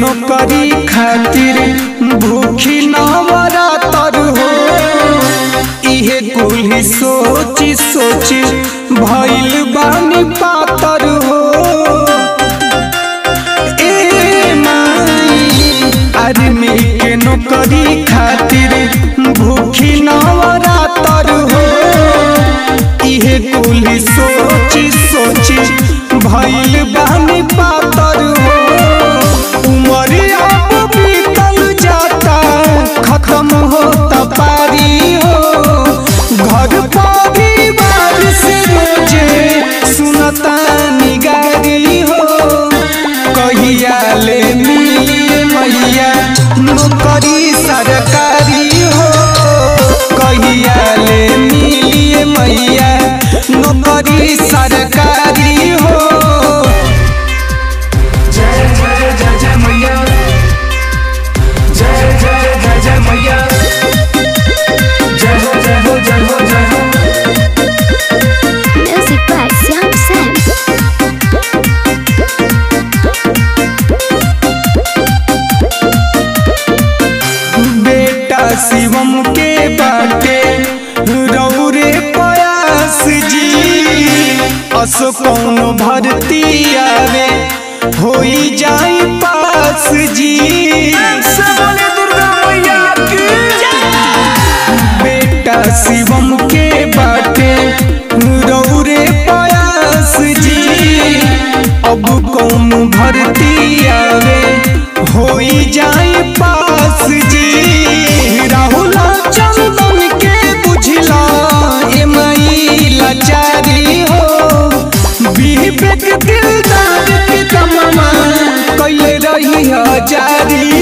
नौकरी खातिर भूखी नवरातर हो। इहे कुल सोची सोची भइल बानी पातर हो। ए माई, आदमी के नौकरी खातिर भूखी नवरातर हो। इहे कुल सोची सोची भइल बानी पातर हो। खत्म होता पारी। शिवम के बाटे रौरे प्रयास जी। असो कौनो भर्ती आवे होई जाई पास जी। बेटा शिवम के बाटे रौरे प्रयास जी। अब कौन भर्ती आवे होई जाए पास जी। लाचारी हो। विवेक दिलदार के तमाम कैले रही हो जारी।